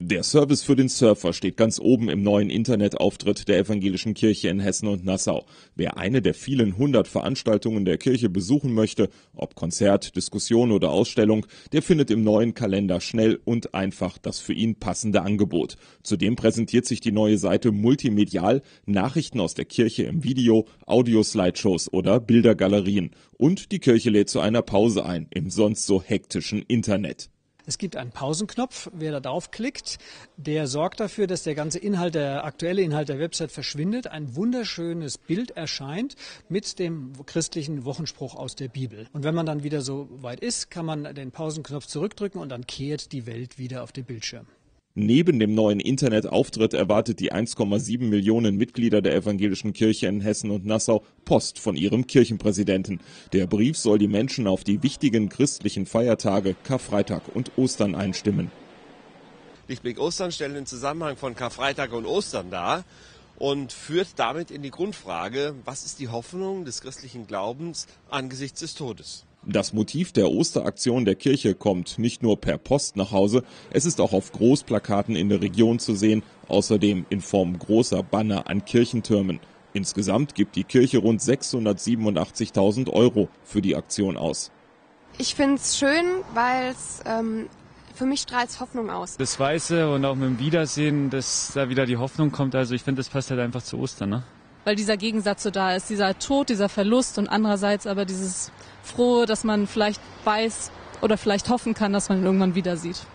Der Service für den Surfer steht ganz oben im neuen Internetauftritt der Evangelischen Kirche in Hessen und Nassau. Wer eine der vielen hundert Veranstaltungen der Kirche besuchen möchte, ob Konzert, Diskussion oder Ausstellung, der findet im neuen Kalender schnell und einfach das für ihn passende Angebot. Zudem präsentiert sich die neue Seite multimedial, Nachrichten aus der Kirche im Video, Audio-Slideshows oder Bildergalerien. Und die Kirche lädt zu einer Pause ein im sonst so hektischen Internet. Es gibt einen Pausenknopf. Wer da draufklickt, der sorgt dafür, dass der ganze Inhalt, der aktuelle Inhalt der Website verschwindet. Ein wunderschönes Bild erscheint mit dem christlichen Wochenspruch aus der Bibel. Und wenn man dann wieder so weit ist, kann man den Pausenknopf zurückdrücken und dann kehrt die Welt wieder auf den Bildschirm. Neben dem neuen Internetauftritt erwartet die 1,7 Millionen Mitglieder der evangelischen Kirche in Hessen und Nassau Post von ihrem Kirchenpräsidenten. Der Brief soll die Menschen auf die wichtigen christlichen Feiertage Karfreitag und Ostern einstimmen. Lichtblick Ostern stellt den Zusammenhang von Karfreitag und Ostern dar und führt damit in die Grundfrage, was ist die Hoffnung des christlichen Glaubens angesichts des Todes? Das Motiv der Osteraktion der Kirche kommt nicht nur per Post nach Hause, es ist auch auf Großplakaten in der Region zu sehen, außerdem in Form großer Banner an Kirchentürmen. Insgesamt gibt die Kirche rund 687.000 Euro für die Aktion aus. Ich finde es schön, weil es ähm, für mich strahlt Hoffnung aus. Das Weiße und auch mit dem Wiedersehen, dass da wieder die Hoffnung kommt. Also ich finde, das passt halt einfach zu Ostern. Ne? Weil dieser Gegensatz so da ist, dieser Tod, dieser Verlust und andererseits aber dieses Frohe, dass man vielleicht weiß oder vielleicht hoffen kann, dass man ihn irgendwann wieder sieht.